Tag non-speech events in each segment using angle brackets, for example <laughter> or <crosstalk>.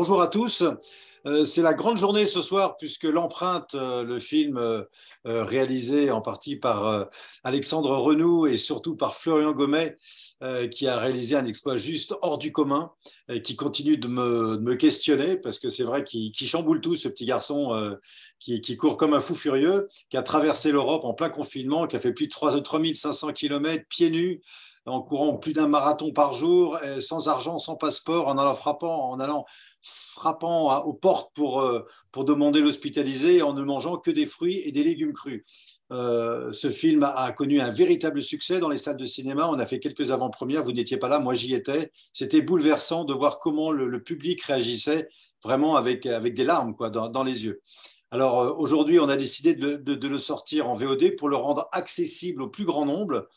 Bonjour à tous. Euh, c'est la grande journée ce soir puisque l'empreinte, euh, le film euh, réalisé en partie par Alexandre Renoux et surtout par Florian Gomet, qui a réalisé un exploit juste hors du commun, qui continue de me, questionner parce que c'est vrai qu'il chamboule tout, ce petit garçon qui, court comme un fou furieux, qui a traversé l'Europe en plein confinement, qui a fait plus de 3500 km pieds nus en courant plus d'un marathon par jour, sans argent, sans passeport, en allant frappant, aux portes pour, euh, pour demander l'hospitaliser en ne mangeant que des fruits et des légumes crus. Euh, ce film a connu un véritable succès dans les salles de cinéma. On a fait quelques avant-premières. Vous n'étiez pas là, moi j'y étais. C'était bouleversant de voir comment le, public réagissait vraiment avec, avec des larmes quoi, dans, les yeux. Alors euh, aujourd'hui, on a décidé de, de, le sortir en VOD pour le rendre accessible au plus grand nombre.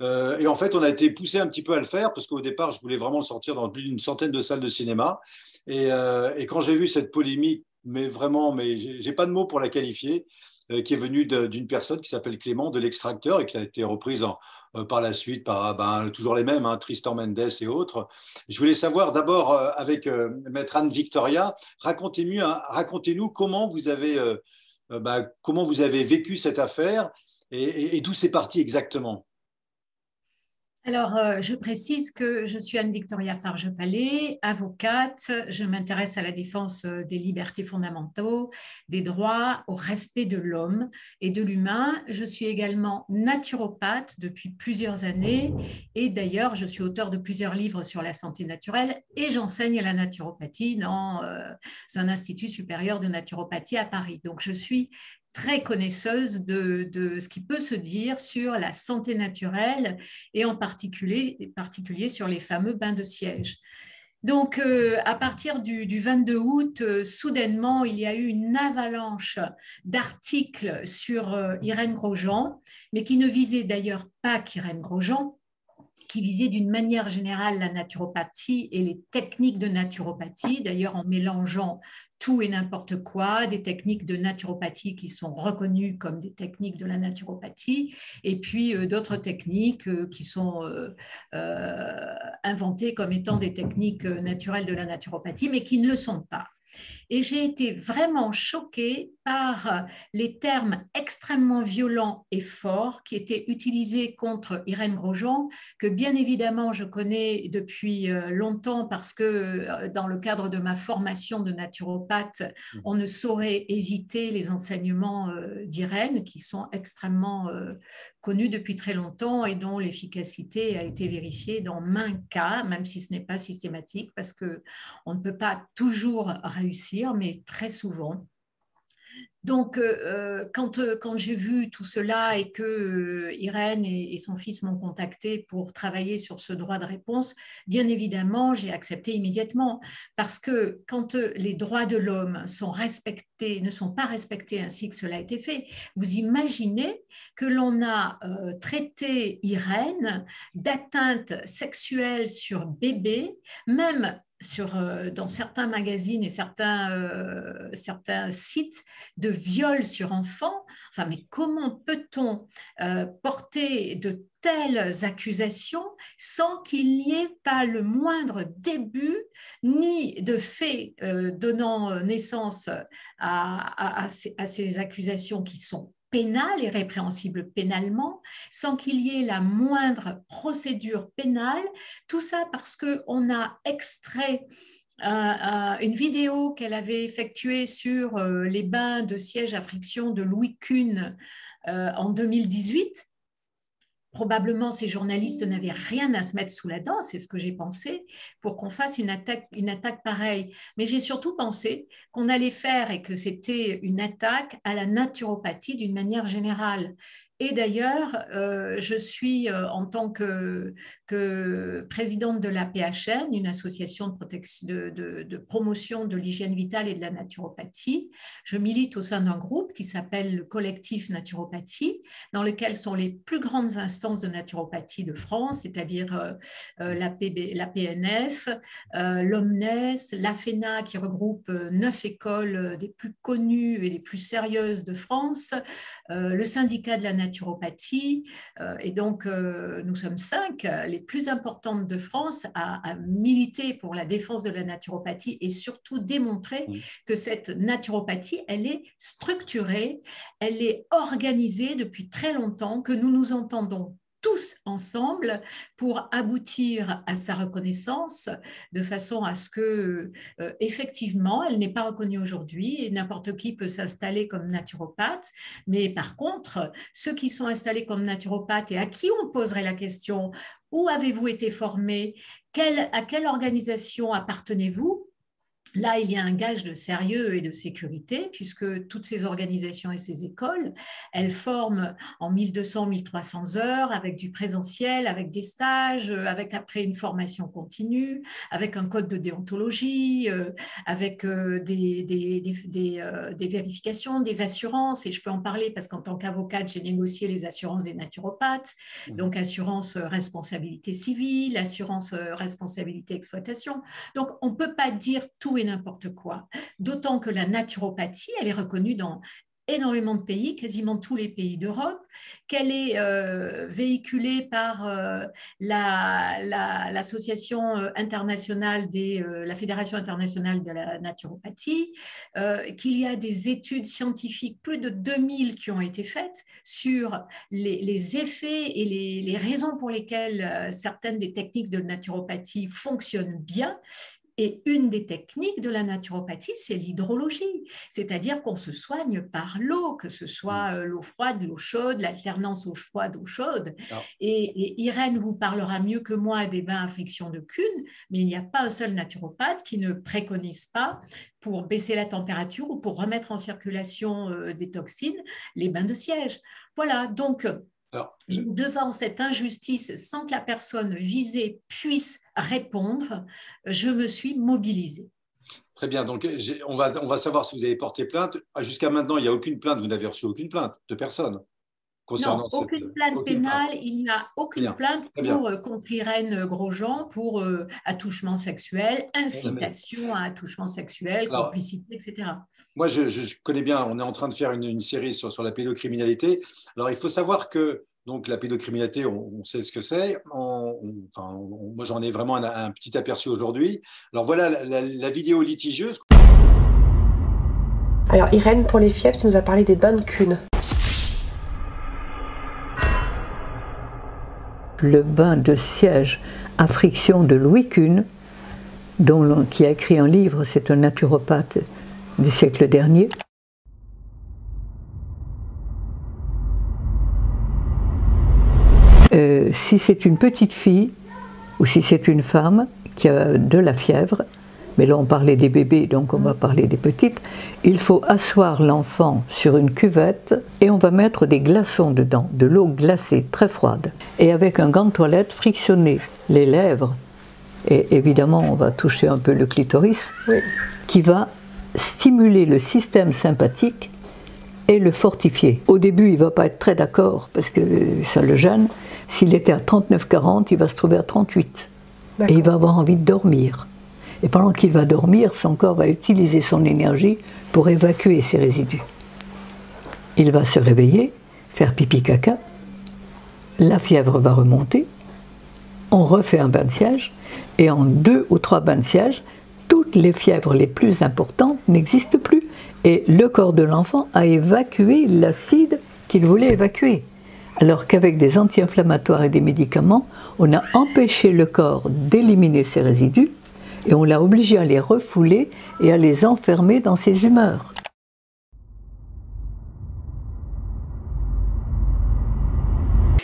Et en fait, on a été poussé un petit peu à le faire parce qu'au départ, je voulais vraiment le sortir dans plus d'une centaine de salles de cinéma. Euh, et, quand j'ai vu cette polémique, mais vraiment, mais j'ai pas de mots pour la qualifier, euh, qui est venue d'une personne qui s'appelle Clément de l'extracteur et qui a été reprise euh, par la suite par ben, toujours les mêmes, hein, Tristan Mendes et autres. Je voulais savoir d'abord avec Maître Anne Victoria, racontez-nous racontez comment vous avez ben, comment vous avez vécu cette affaire et d'où c'est parti exactement. Alors, euh, je précise que je suis Anne-Victoria Farge-Palais, avocate. Je m'intéresse à la défense euh, des libertés fondamentaux, des droits, au respect de l'homme et de l'humain. Je suis également naturopathe depuis plusieurs années et d'ailleurs, je suis auteur de plusieurs livres sur la santé naturelle et j'enseigne la naturopathie dans euh, un institut supérieur de naturopathie à Paris. Donc, je suis très connaisseuse de, ce qui peut se dire sur la santé naturelle et en particulier, particulier sur les fameux bains de siège. Donc, euh, à partir du, 22 août, euh, soudainement, il y a eu une avalanche d'articles sur euh, Irène Grosjean, mais qui ne visaient d'ailleurs pas qu'Irène Grosjean, qui visait d'une manière générale la naturopathie et les techniques de naturopathie, d'ailleurs en mélangeant tout et n'importe quoi, des techniques de naturopathie qui sont reconnues comme des techniques de la naturopathie, et puis euh, d'autres techniques euh, qui sont euh, inventées comme étant des techniques naturelles de la naturopathie, mais qui ne le sont pas. Et j'ai été vraiment choquée par les termes extrêmement violents et forts qui étaient utilisés contre Irène Grosjean, que bien évidemment je connais depuis longtemps parce que dans le cadre de ma formation de naturopathe, mmh. on ne saurait éviter les enseignements euh, d'Irène qui sont extrêmement connus depuis très longtemps et dont l'efficacité a été vérifiée dans maints cas, même si ce n'est pas systématique, parce que on ne peut pas toujours réussir, mais très souvent. Donc, euh, euh, quand, euh, quand j'ai vu tout cela et que Irène et, son fils m'ont contacté pour travailler sur ce droit de réponse, bien évidemment, j'ai accepté immédiatement. Parce que quand les droits de l'homme sont respectés, ne sont pas respectés ainsi que cela a été fait, vous imaginez que l'on a traité Irène d'atteinte sexuelle sur bébé, même sur, euh, dans certains magazines et certains, euh, certains sites de viol sur enfants. Enfin, mais comment peut-on euh, porter de telles accusations sans qu'il n'y ait pas le moindre début ni de fait donnant naissance à, ces, accusations qui sont pénale et répréhensible pénalement, sans qu'il y ait la moindre procédure pénale. Tout ça parce qu'on a extrait euh, euh, une vidéo qu'elle avait effectuée sur euh, les bains de siège à friction de Louis Kuhn en 2018 probablement ces journalistes n'avaient rien à se mettre sous la dent, c'est ce que j'ai pensé, pour qu'on fasse une attaque, pareille. Mais j'ai surtout pensé qu'on allait faire et que c'était une attaque à la naturopathie d'une manière générale. Et d'ailleurs, euh, je suis euh, en tant que, présidente de la PHN, une association de, promotion de l'hygiène vitale et de la naturopathie. Je milite au sein d'un groupe qui s'appelle le collectif naturopathie, dans lequel sont les plus grandes instances de naturopathie de France, c'est-à-dire euh, la, la, PNF, l'OMNES, l'AFENA qui regroupe neuf écoles des plus connues et des plus sérieuses de France, le syndicat de la naturopathie, naturopathie. Euh, et donc, euh, nous sommes cinq, les plus importantes de France, à, militer pour la défense de la naturopathie et surtout démontrer que cette naturopathie, elle est structurée, elle est organisée depuis très longtemps, que nous nous entendons tous ensemble pour aboutir à sa reconnaissance de façon à ce que, euh, effectivement, elle n'est pas reconnue aujourd'hui et n'importe qui peut s'installer comme naturopathe. Mais par contre, ceux qui sont installés comme naturopathes et à qui on poserait la question où avez-vous été formé À quelle organisation appartenez-vous? Là, il y a un gage de sérieux et de sécurité, puisque toutes ces organisations et ces écoles, elles forment en 1200-1300 heures, avec du présentiel, avec des stages, avec après une formation continue, avec un code de déontologie, euh, avec euh, des, des, euh, des, vérifications, des assurances, et je peux en parler parce qu'en tant qu'avocate, j'ai négocié les assurances des naturopathes, donc assurance responsabilité civile, assurance responsabilité exploitation. Donc, on ne peut pas dire tout et n'importe quoi. D'autant que la naturopathie, elle est reconnue dans énormément de pays, quasiment tous les pays d'Europe, qu'elle est euh, véhiculée par euh, l'association la, euh, internationale des, la Fédération internationale de la naturopathie, qu'il y a des études scientifiques, plus de 2000 qui ont été faites sur les, effets et les, les, raisons pour lesquelles certaines des techniques de naturopathie fonctionnent bien et une des techniques de la naturopathie, c'est l'hydrologie, c'est-à-dire qu'on se soigne par l'eau, que ce soit mm. euh, l'eau froide, l'eau chaude, l'alternance eau froide, eau chaude. Et, Irène vous parlera mieux que moi des bains à friction de cune, mais il n'y a pas un seul naturopathe qui ne préconise pas pour baisser la température ou pour remettre en circulation euh, des toxines les bains de siège. Voilà, donc devant cette injustice, sans que la personne visée puisse répondre, je me suis mobilisée. Très bien, donc on va, on va savoir si vous avez porté plainte. Ah, jusqu'à maintenant, il n'y a aucune plainte, vous n'avez reçu aucune plainte de personne concernant non, aucune plainte pénale, il n'y a aucune plainte pour, euh, contre Irène Grosjean pour euh, attouchement sexuel, incitation à attouchement sexuel, complicité, etc. Moi, je, connais bien, on est en train de faire une, série sur, sur, la pédocriminalité. Alors, il faut savoir que donc la pédocriminalité, on, sait ce que c'est. Enfin, moi, j'en ai vraiment un, petit aperçu aujourd'hui. Alors voilà la, vidéo litigieuse. Alors Irène, pour les fièvres, tu nous as parlé des bains de Le bain de siège à friction de Louis Kuhn, qui a écrit un livre, c'est un naturopathe du siècle dernier. Euh, si c'est une petite fille ou si c'est une femme qui a de la fièvre, mais là on parlait des bébés, donc on va parler des petites, il faut asseoir l'enfant sur une cuvette et on va mettre des glaçons dedans, de l'eau glacée très froide, et avec un gant de toilette frictionner les lèvres, et évidemment on va toucher un peu le clitoris, qui va stimuler le système sympathique et le fortifier. Au début, il ne va pas être très d'accord parce que ça le gêne, s'il était à 39-40, il va se trouver à 38. Et il va avoir envie de dormir. Et pendant qu'il va dormir, son corps va utiliser son énergie pour évacuer ses résidus. Il va se réveiller, faire pipi caca, la fièvre va remonter, on refait un bain de siège, et en deux ou trois bains de siège, toutes les fièvres les plus importantes n'existent plus. Et le corps de l'enfant a évacué l'acide qu'il voulait évacuer alors qu'avec des anti-inflammatoires et des médicaments, on a empêché le corps d'éliminer ces résidus et on l'a obligé à les refouler et à les enfermer dans ses humeurs.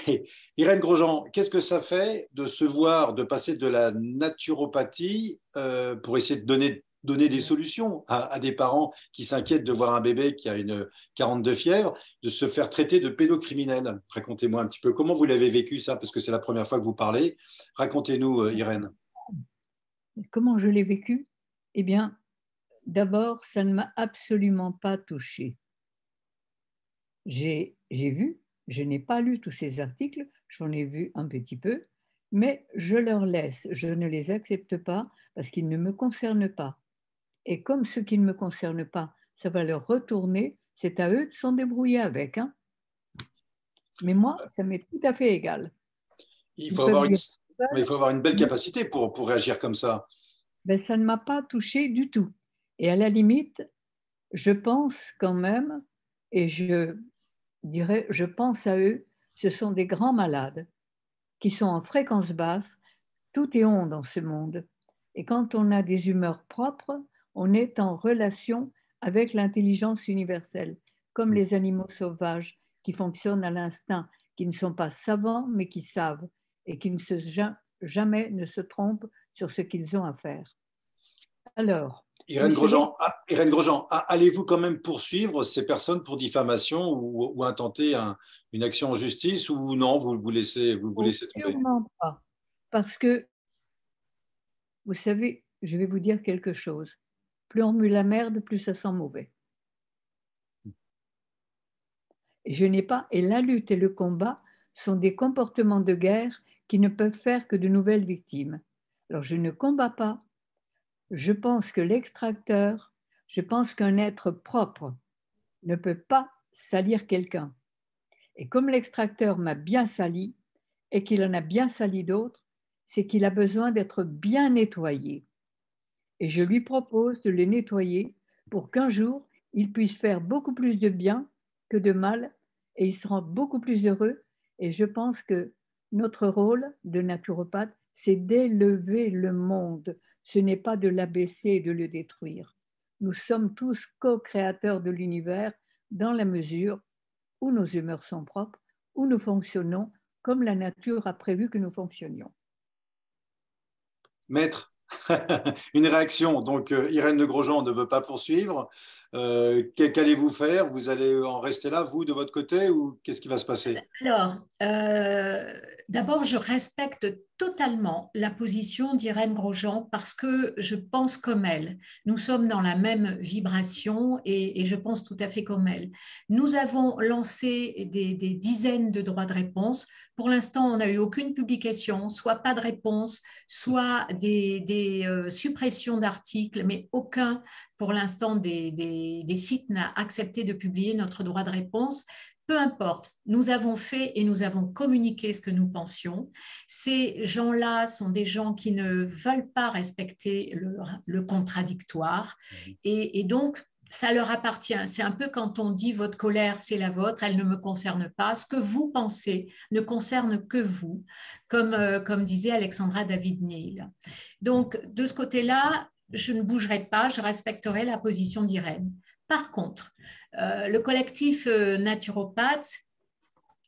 <laughs> Irène Grosjean, qu'est-ce que ça fait de se voir, de passer de la naturopathie euh, pour essayer de donner donner des solutions à, des parents qui s'inquiètent de voir un bébé qui a une 42 fièvre, de se faire traiter de pédocriminel? Racontez-moi un petit peu comment vous l'avez vécu ça, parce que c'est la première fois que vous parlez. Racontez-nous, euh, Irène. Comment je l'ai vécu? Eh bien, d'abord, ça ne m'a absolument pas touchée. J'ai vu, je n'ai pas lu tous ces articles, j'en ai vu un petit peu, mais je leur laisse, je ne les accepte pas parce qu'ils ne me concernent pas. Et comme ce qui ne me concerne pas, ça va leur retourner, c'est à eux de s'en débrouiller avec. Hein Mais moi, ça m'est tout à fait égal. Il faut, avoir une, il faut avoir une belle capacité pour, pour réagir comme ça. Ben, ça ne m'a pas touché du tout. Et à la limite, je pense quand même, et je dirais, je pense à eux, ce sont des grands malades qui sont en fréquence basse. Tout est on dans ce monde. Et quand on a des humeurs propres, on est en relation avec l'intelligence universelle, comme mm. les animaux sauvages qui fonctionnent à l'instinct, qui ne sont pas savants, mais qui savent et qui ne se, jamais ne se trompent sur ce qu'ils ont à faire. Alors. Irène Grosjean, ah, Irène Grosjean allez-vous quand même poursuivre ces personnes pour diffamation ou, intenter une action en justice ou non, vous vous laissez, vous, vous laissez tomber? Sûrement pas. Parce que, vous savez, je vais vous dire quelque chose. Plus on mue la merde, plus ça sent mauvais. Je n'ai pas, et la lutte et le combat sont des comportements de guerre qui ne peuvent faire que de nouvelles victimes. Alors je ne combats pas. Je pense que l'extracteur, je pense qu'un être propre ne peut pas salir quelqu'un. Et comme l'extracteur m'a bien sali et qu'il en a bien sali d'autres, c'est qu'il a besoin d'être bien nettoyé. Et je lui propose de le nettoyer pour qu'un jour, il puisse faire beaucoup plus de bien que de mal et il sera beaucoup plus heureux. Et je pense que notre rôle de naturopathe, c'est d'élever le monde. Ce n'est pas de l'abaisser et de le détruire. Nous sommes tous co-créateurs de l'univers dans la mesure où nos humeurs sont propres, où nous fonctionnons comme la nature a prévu que nous fonctionnions. Maître, <laughs> une réaction. Donc, euh, Irène de Grosjean ne veut pas poursuivre. Euh, qu'allez-vous faire? Vous allez en rester là, vous, de votre côté, ou qu'est-ce qui va se passer? Alors, euh, d'abord, je respecte totalement la position d'Irène Grosjean parce que je pense comme elle. Nous sommes dans la même vibration et, je pense tout à fait comme elle. Nous avons lancé des, dizaines de droits de réponse. Pour l'instant, on n'a eu aucune publication, soit pas de réponse, soit des, euh, suppressions d'articles, mais aucun pour l'instant des, sites n'a accepté de publier notre droit de réponse. Peu importe, nous avons fait et nous avons communiqué ce que nous pensions. Ces gens-là sont des gens qui ne veulent pas respecter le, contradictoire et, donc ça leur appartient. C'est un peu quand on dit votre colère, c'est la vôtre, elle ne me concerne pas. Ce que vous pensez ne concerne que vous, comme, euh, comme disait Alexandra David Neil. Donc, de ce côté-là, je ne bougerai pas, je respecterai la position d'Irène. Par contre, le collectif euh, naturopathe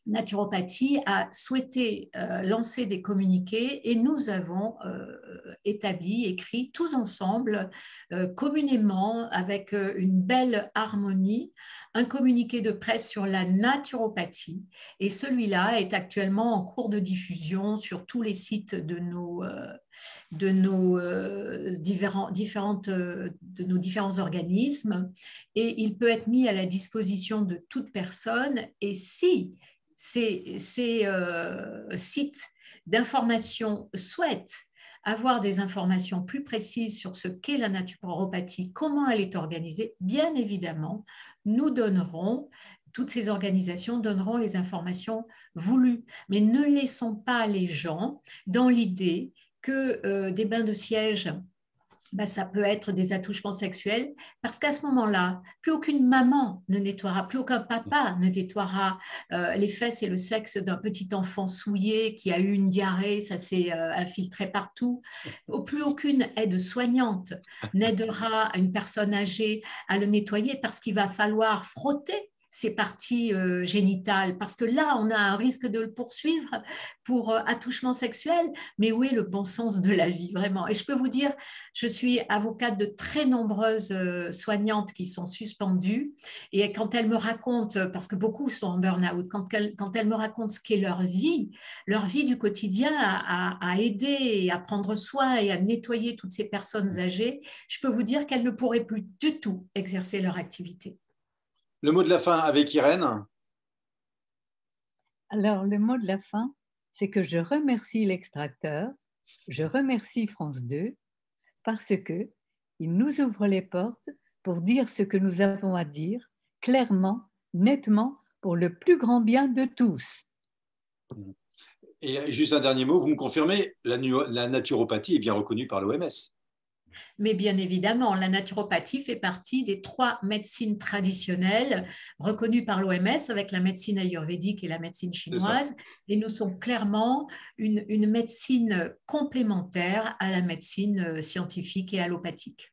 naturopathie a souhaité euh, lancer des communiqués et nous avons euh, établi, écrit tous ensemble, euh, communément, avec une belle harmonie, un communiqué de presse sur la naturopathie. Et celui-là est actuellement en cours de diffusion sur tous les sites de nos, de nos, différents, différentes, de nos différents organismes. Et il peut être mis à la disposition de toute personne. Et si ces, euh, sites d'information souhaitent avoir des informations plus précises sur ce qu'est la naturopathie, comment elle est organisée, bien évidemment, nous donnerons, toutes ces organisations donneront les informations voulues. Mais ne laissons pas les gens dans l'idée que euh, des bains de siège bah, ça peut être des attouchements sexuels, parce qu'à ce moment-là, plus aucune maman ne nettoiera, plus aucun papa ne nettoiera euh, les fesses et le sexe d'un petit enfant souillé qui a eu une diarrhée, ça s'est euh, infiltré partout. Plus aucune aide soignante n'aidera une personne âgée à le nettoyer parce qu'il va falloir frotter ses parties euh, génitales, parce que là, on a un risque de le poursuivre pour euh, attouchement sexuel, mais où est le bon sens de la vie, vraiment? Et je peux vous dire, je suis avocate de très nombreuses euh, soignantes qui sont suspendues, et quand elles me racontent, parce que beaucoup sont en burn-out, quand, elles me racontent ce qu'est leur vie, leur vie du quotidien à, à, aider et à prendre soin et à nettoyer toutes ces personnes âgées, je peux vous dire qu'elles ne pourraient plus du tout exercer leur activité. Le mot de la fin avec Irène. Alors, le mot de la fin, c'est que je remercie l'extracteur, je remercie France 2 parce que il nous ouvre les portes pour dire ce que nous avons à dire clairement, nettement, pour le plus grand bien de tous. Et juste un dernier mot, vous me confirmez, la, la naturopathie est bien reconnue par l'OMS. Mais bien évidemment, la naturopathie fait partie des trois médecines traditionnelles reconnues par l'OMS avec la médecine ayurvédique et la médecine chinoise. Et nous sommes clairement une, une médecine complémentaire à la médecine euh, scientifique et allopathique.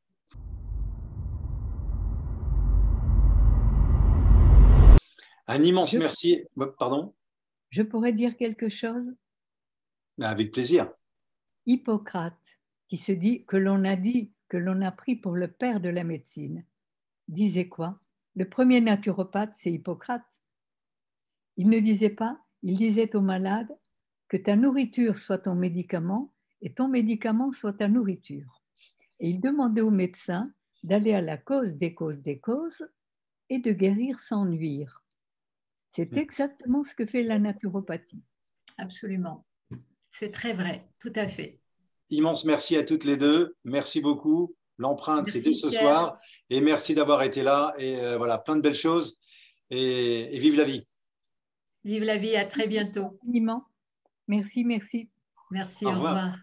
Un immense merci. Pardon? Je pourrais dire quelque chose? Avec plaisir. Hippocrate, qui se dit que l'on a dit, que l'on a pris pour le père de la médecine, disait quoi? Le premier naturopathe, c'est Hippocrate. Il ne disait pas, il disait aux malades que ta nourriture soit ton médicament et ton médicament soit ta nourriture. Et il demandait aux médecins d'aller à la cause des causes des causes et de guérir sans nuire. C'est mm. exactement ce que fait la naturopathie. Absolument. C'est très vrai, tout à fait. Immense merci à toutes les deux. Merci beaucoup. L'empreinte, c'était ce soir. Et merci d'avoir été là. Et euh, voilà, plein de belles choses. Et, vive la vie. Vive la vie. À très bientôt. Merci, merci. Merci, au, revoir.